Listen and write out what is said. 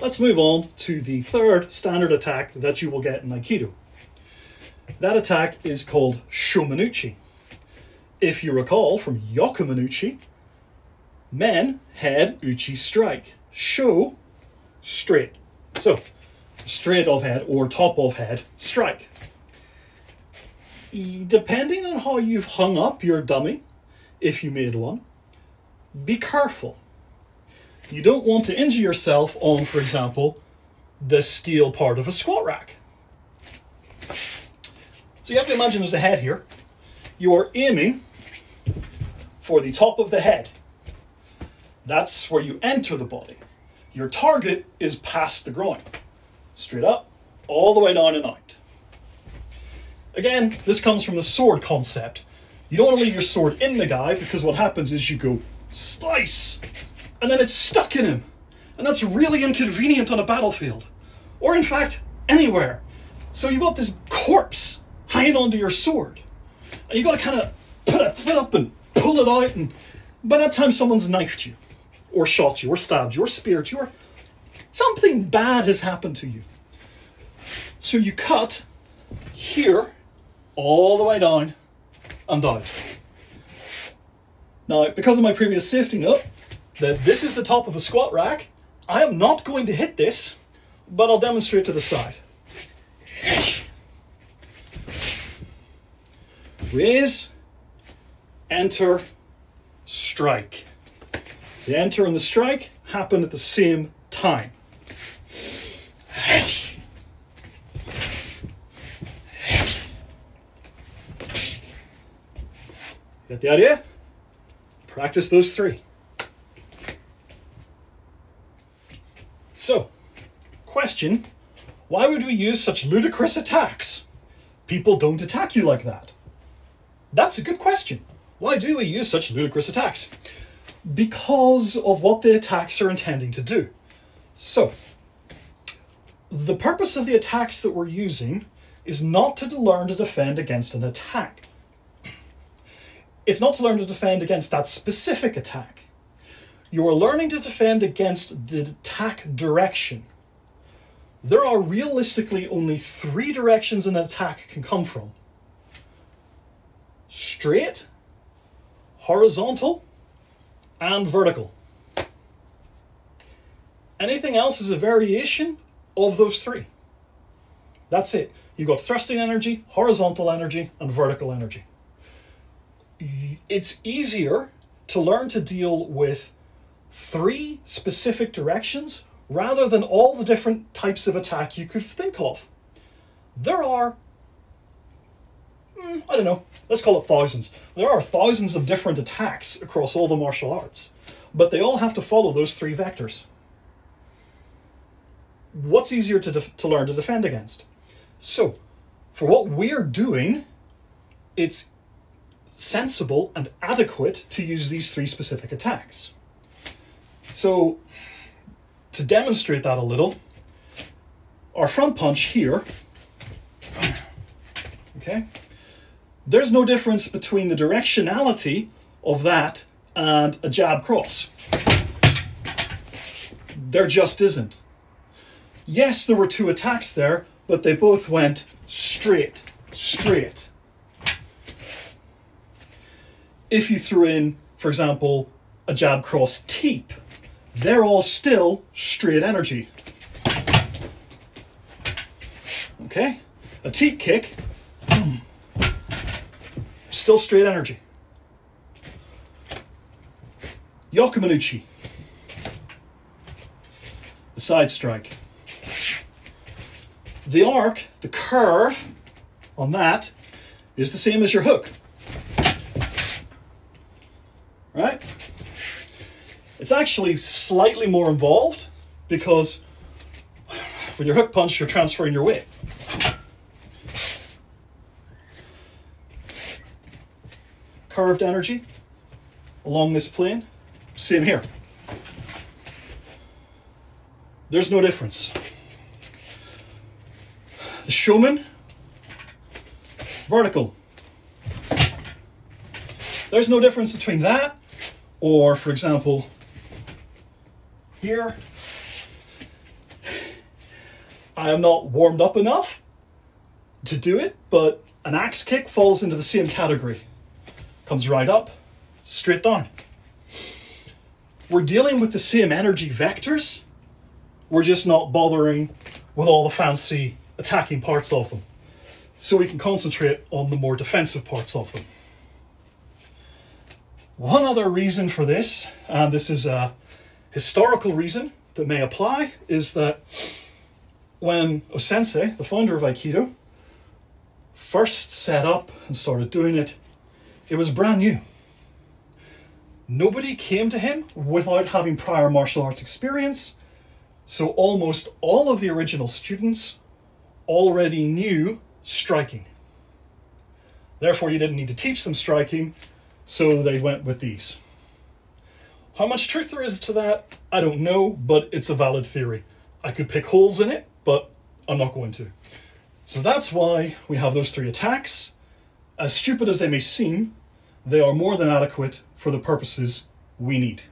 let's move on to the third standard attack that you will get in Aikido. That attack is called Shomenuchi. If you recall from Yokomenuchi, men head uchi strike. Sho, straight. So, straight of head or top of head strike. Depending on how you've hung up your dummy, if you made one, be careful. You don't want to injure yourself on, for example, the steel part of a squat rack. So you have to imagine there's a head here. You are aiming for the top of the head. That's where you enter the body. Your target is past the groin. Straight up, all the way down and out. Again, this comes from the sword concept. You don't want to leave your sword in the guy because what happens is you go slice and then it's stuck in him. And that's really inconvenient on a battlefield. Or in fact, anywhere. So you've got this corpse hanging onto your sword. And you've got to kind of put a foot up and pull it out and by that time someone's knifed you or shot you or stabbed you or speared you or something bad has happened to you. So you cut here all the way down and out. Now, because of my previous safety note, that this is the top of a squat rack, I am not going to hit this, but I'll demonstrate to the side. Raise, enter, strike. The enter and the strike happen at the same time. Get the idea? Practice those three. So, question why would we use such ludicrous attacks? People don't attack you like that. That's a good question. Why do we use such ludicrous attacks? Because of what the attacks are intending to do. So, the purpose of the attacks that we're using is not to learn to defend against an attack. It's not to learn to defend against that specific attack. You are learning to defend against the attack direction. There are realistically only three directions an attack can come from. Straight, horizontal, and vertical. Anything else is a variation of those three. That's it. You've got thrusting energy, horizontal energy, and vertical energy. It's easier to learn to deal with three specific directions rather than all the different types of attack you could think of. There are mm, I don't know, let's call it thousands. There are thousands of different attacks across all the martial arts, but they all have to follow those three vectors. What's easier to, to learn to defend against? So, for what we're doing, it's sensible and adequate to use these three specific attacks. So, to demonstrate that a little, our front punch here, okay, there's no difference between the directionality of that and a jab cross. There just isn't. Yes, there were two attacks there, but they both went straight, straight. If you threw in, for example, a jab cross teep, they're all still straight energy. Okay? A teep kick, hmm. still straight energy. Yokomenuchi. The side strike. The arc, the curve on that is the same as your hook. Right? It's actually slightly more involved because with your hook punch, you're transferring your weight. curved energy along this plane. Same here. There's no difference. The shomen, vertical. There's no difference between that or, for example, here. I am not warmed up enough to do it, but an axe kick falls into the same category. Comes right up, straight down. We're dealing with the same energy vectors, we're just not bothering with all the fancy attacking parts of them. So we can concentrate on the more defensive parts of them. One other reason for this, and this is a historical reason that may apply, is that when Osensei, the founder of Aikido, first set up and started doing it, it was brand new. Nobody came to him without having prior martial arts experience, so almost all of the original students already knew striking. Therefore, you didn't need to teach them striking, so they went with these. How much truth there is to that, I don't know, but it's a valid theory. I could pick holes in it, but I'm not going to. So that's why we have those three attacks. As stupid as they may seem, they are more than adequate for the purposes we need.